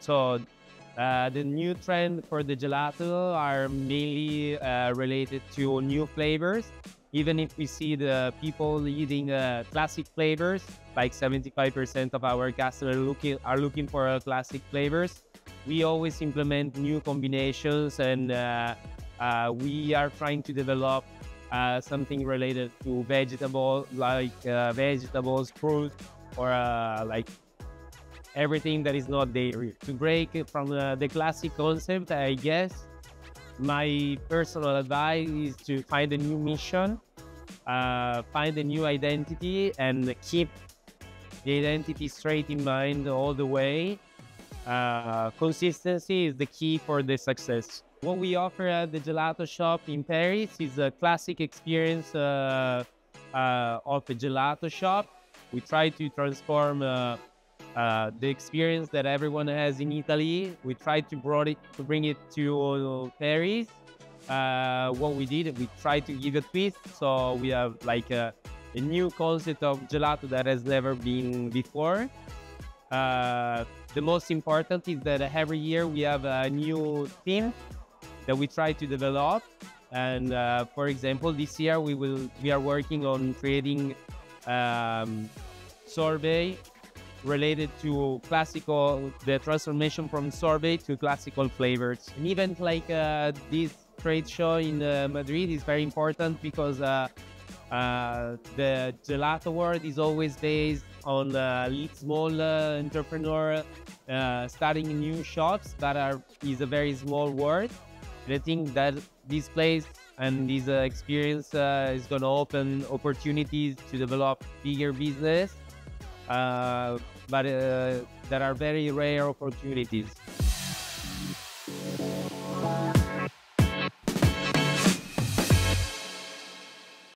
So uh, the new trend for the gelato are mainly uh, related to new flavors. Even if we see the people eating uh, classic flavors, like 75% of our customers looking are looking for uh, classic flavors. We always implement new combinations, and uh, uh, we are trying to develop something related to vegetable, like vegetables, fruit, or like everything that is not dairy. To break from uh, the classic concept, I guess my personal advice is to find a new mission, uh, find a new identity, and keep the identity straight in mind all the way. Uh, consistency is the key for the success. What we offer at the gelato shop in Paris is a classic experience uh, uh, of a gelato shop. We try to transform uh, uh, the experience that everyone has in Italy. We tried to brought it to bring it to Paris. Uh, what we did, we tried to give a twist. So we have like a, a new concept of gelato that has never been before. Uh, the most important is that every year we have a new theme that we try to develop. And uh, for example, this year we will we are working on creating um, sorbet related to classical, the transformation from sorbet to classical flavors. An event like uh, this trade show in uh, Madrid is very important because uh, uh, the gelato world is always based on uh, small entrepreneur uh, starting new shops that are is a very small world. I think that this place and this uh, experience is going to open opportunities to develop bigger business but uh, there are very rare opportunities.